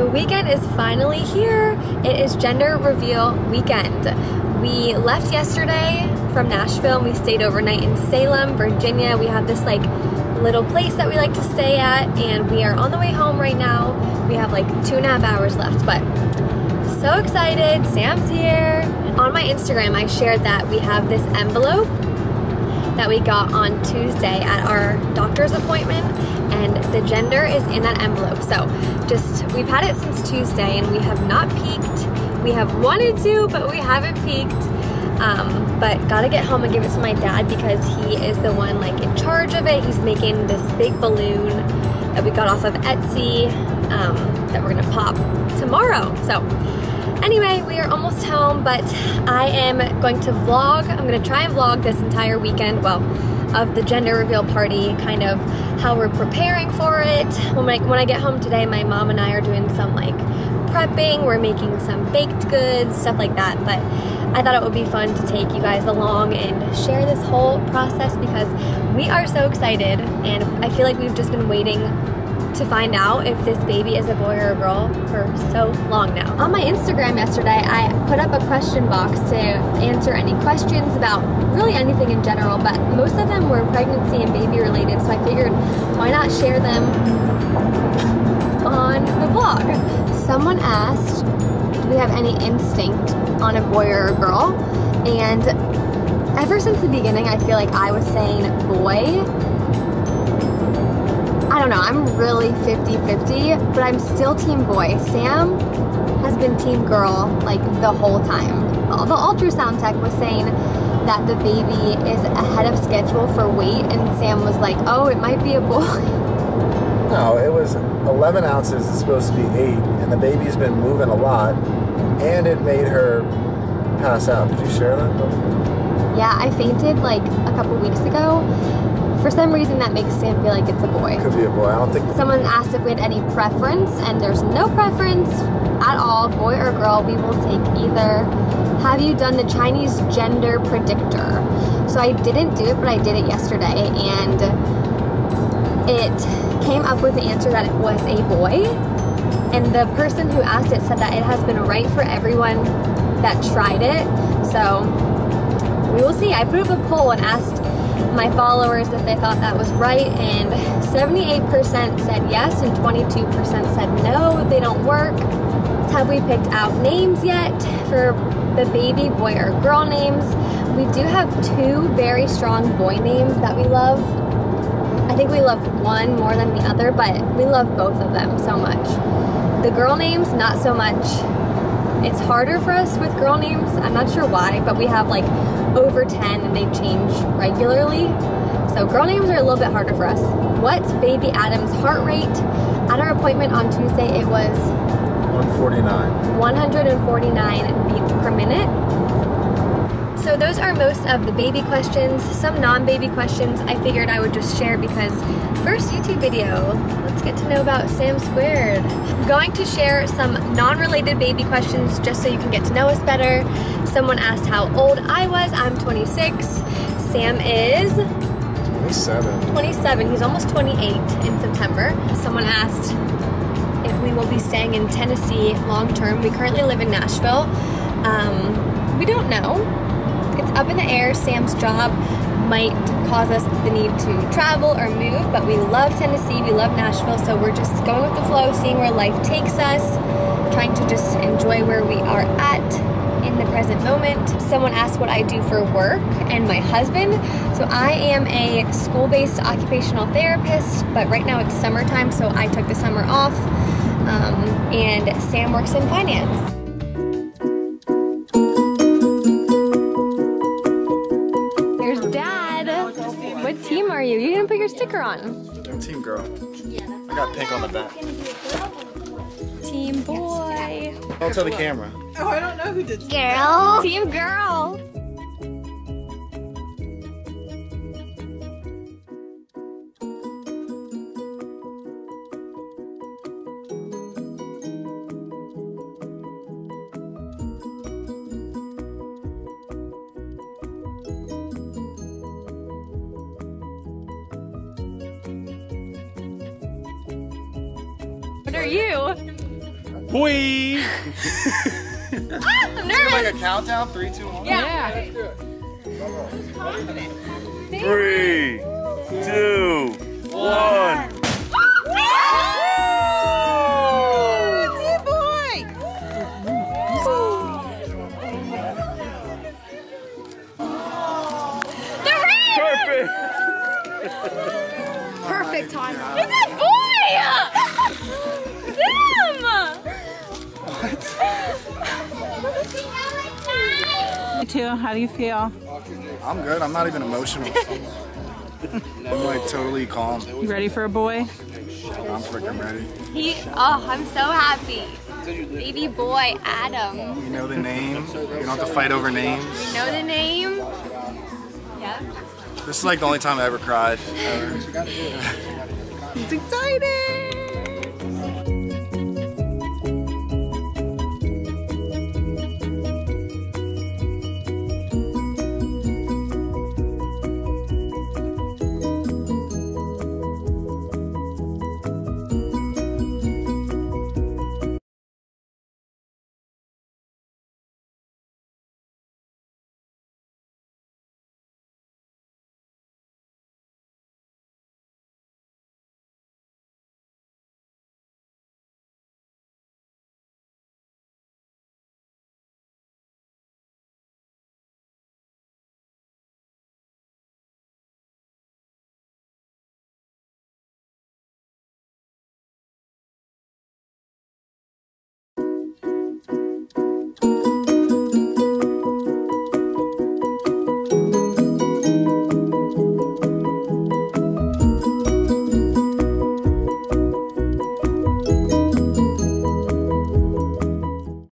The weekend is finally here. It is gender reveal weekend. We left yesterday from Nashville and we stayed overnight in Salem, Virginia. We have this like little place that we like to stay at and we are on the way home right now. We have like two and a half hours left, but so excited. Sam's here. On my Instagram, I shared that we have this envelope that we got on Tuesday at our doctor's appointment and the gender is in that envelope. So just, we've had it since Tuesday and we have not peeked. We have wanted to, but we haven't peeked. Um, but gotta get home and give it to my dad because he is the one like in charge of it. He's making this big balloon that we got off of Etsy um, that we're gonna pop tomorrow. So Anyway, we are almost home, but I am going to vlog. I'm gonna try and vlog this entire weekend, well, of the gender reveal party, kind of how we're preparing for it. When I, when I get home today, my mom and I are doing some like prepping, we're making some baked goods, stuff like that, but I thought it would be fun to take you guys along and share this whole process because we are so excited. And I feel like we've just been waiting to find out if this baby is a boy or a girl for so long now. On my Instagram yesterday, I put up a question box to answer any questions about really anything in general, but most of them were pregnancy and baby related, so I figured why not share them on the vlog. Someone asked, do we have any instinct on a boy or a girl? And ever since the beginning, I feel like I was saying boy I don't know, I'm really 50-50, but I'm still team boy. Sam has been team girl like the whole time. The ultrasound tech was saying that the baby is ahead of schedule for weight and Sam was like, oh, it might be a boy. No, it was 11 ounces, it's supposed to be eight, and the baby's been moving a lot, and it made her pass out. Did you share that? Yeah, I fainted like a couple weeks ago for some reason that makes Sam feel like it's a boy. Could be a boy. I don't think. Someone asked if we had any preference, and there's no preference at all, boy or girl. We will take either. Have you done the Chinese gender predictor? So I didn't do it, but I did it yesterday, and it came up with the answer that it was a boy. And the person who asked it said that it has been right for everyone that tried it. So we will see. I put up a poll and asked my followers if they thought that was right and 78% said yes and 22% said no, they don't work. Have we picked out names yet for the baby boy or girl names? We do have two very strong boy names that we love. I think we love one more than the other, but we love both of them so much. The girl names, not so much. It's harder for us with girl names. I'm not sure why, but we have like over 10 and they change regularly. So girl names are a little bit harder for us. What's baby Adams' heart rate? At our appointment on Tuesday, it was 149. 149 beats per minute. So those are most of the baby questions. Some non-baby questions I figured I would just share because first YouTube video, let's get to know about Sam Squared. I'm going to share some non-related baby questions just so you can get to know us better. Someone asked how old I was. I'm 26. Sam is 27. 27. He's almost 28 in September. Someone asked if we will be staying in Tennessee long term. We currently live in Nashville. Um, we don't know. It's up in the air. Sam's job might cause us the need to travel or move, but we love Tennessee, we love Nashville, so we're just going with the flow, seeing where life takes us, trying to just enjoy where we are at in the present moment. Someone asked what I do for work and my husband. So I am a school-based occupational therapist, but right now it's summertime, so I took the summer off. Um, and Sam works in finance. Your sticker on? Team girl. I got pink on the back. Team boy. Don't tell the camera. Oh, I don't know who did. Girl. Team girl. What are you? Boy! Ah, I'm nervous. a countdown? Three, two, one. Yeah. Three, two, one. The ring! Perfect! Perfect time. It's a boy! too. How do you feel? I'm good. I'm not even emotional. I'm like totally calm. You ready for a boy? I'm freaking ready. He, oh, I'm so happy. Baby boy, Adam. You know the name. You don't have to fight over names. You know the name? Yeah. This is like the only time I ever cried. Ever. He's excited.